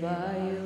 by you.